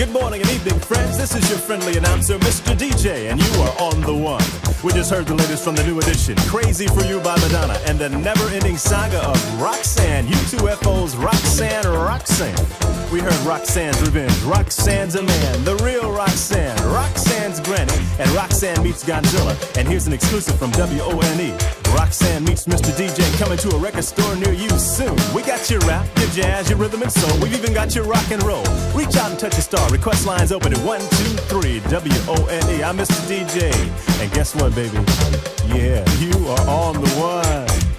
Good morning and evening, friends. This is your friendly announcer, Mr. DJ, and you are on the one. We just heard the latest from the New Edition, Crazy for You by Madonna, and the never ending saga of Roxanne, UTFO's Roxanne Roxanne. We heard Roxanne's Revenge, Roxanne's a Man, the real Roxanne, Roxanne's Granny, and Roxanne meets Godzilla. And here's an exclusive from WONE. Roxanne meets Mr. DJ coming to a record store near you soon. We got your rap, your jazz, your rhythm and soul. We've even got your rock and roll. Reach out and touch a star. Request lines open at 123 WONE. I'm Mr. DJ. And guess what, baby? Yeah, you are on the one.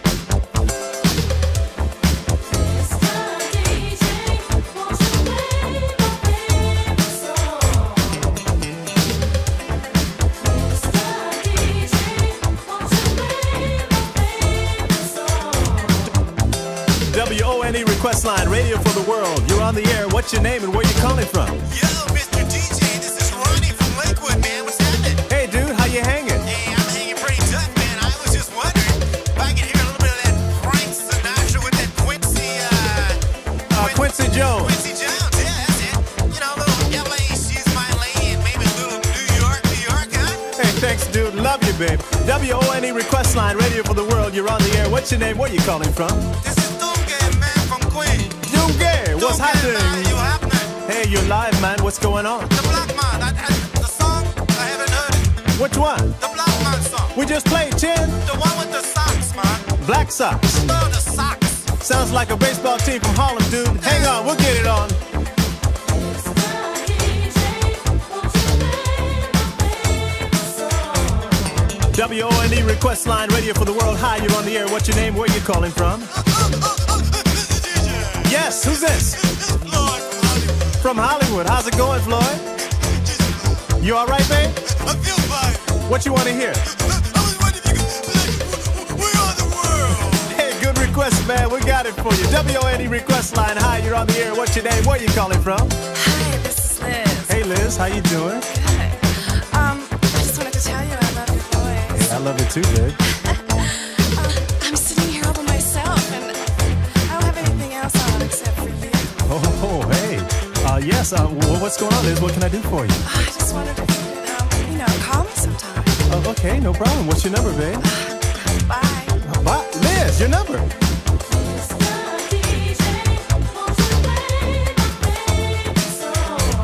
E request line, radio for the world. You're on the air. What's your name and where you calling from? Yo, Mr. DJ, this is Ronnie from Lakewood, man. What's happening? Hey, dude, how you hanging? Hey, I'm hanging pretty tough, man. I was just wondering if I could hear a little bit of that Frank Sinatra with that Quincy, uh, Uh, Quincy Jones. Quincy Jones. Yeah, that's it. You know, a little LA, she's my lady, and maybe a little New York, New York, huh? Hey, thanks, dude. Love you, babe. WONE E request line, radio for the world. You're on the air. What's your name? Where you calling from? This is what's happening? you happening? Hey, you're live, man. What's going on? The Black Man, I, I, the song, I haven't heard it. Which one? The Black Man song. We just played 10 The one with the socks, man. Black. Oh, the socks. Sounds like a baseball team from Harlem, dude. Hang on, we'll get it on. WONE E request line, radio for the world. Hi, you're on the air. What's your name? Where you calling from? Uh, uh, uh, Yes, who's this? Floyd From Hollywood. How's it going, Floyd? You all right, babe? I feel fine. What you want to hear? I was wondering if you could play We're the world. Hey, good request, man. We got it for you. WONE request line. Hi, you're on the air. What's your name? Where you calling from? Hi, this is Liz. Hey, Liz. How you doing? Good. Um, I just wanted to tell you I love your voice. I love it too, babe. yes. Uh, what's going on, Liz? What can I do for you? I just wanted if you um, know, call me sometime. Oh, okay, no problem. What's your number, babe? Bye. Uh, bye. Liz, your number.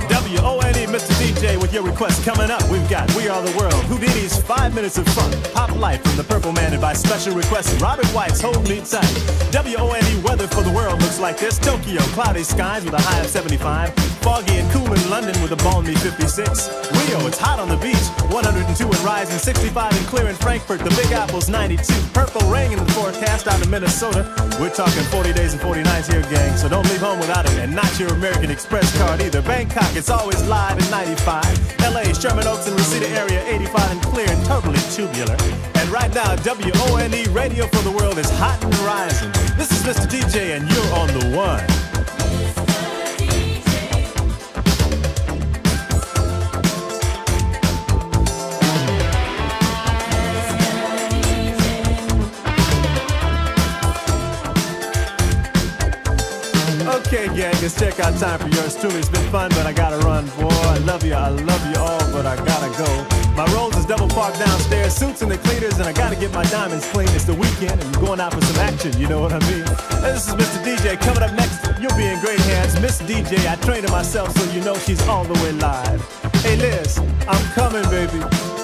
WONE, Mr. DJ, with your request coming up. We've got We Are the World, Whodini's Five Minutes of Fun, Pop Life from the Purple Man, and by special request, Robert White's Hold Me Tight. WONE weather for the world looks like this Tokyo, cloudy skies with a high of 75, foggy and cool in London with a balmy 56. Rio, it's hot on the beach, 102 and rising, 65 and clear in Frankfurt, the Big Apple's 92. Purple rain in the forecast out of Minnesota. We're talking 40 days and 40 nights here, gang, so don't leave home without it, and not your American Express card either. Bangkok, it's always live at 95. LA, Sherman Oaks and Reseda area, 85 and clear and totally tubular. And right now, WONE Radio for the World is hot and rising. This is Mr. DJ, and you're on the one. Okay, gang, it's check out time for yours truly. It's been fun, but I gotta run, boy. I love you, I love you all, but I gotta go. My rolls is double parked downstairs, suits and the cleaners, and I gotta get my diamonds clean. It's the weekend, and we're going out for some action, you know what I mean? This is Mr. DJ. Coming up next, you'll be in great hands. Miss DJ, I trained her myself, so you know she's all the way live. Hey, Liz, I'm coming, baby.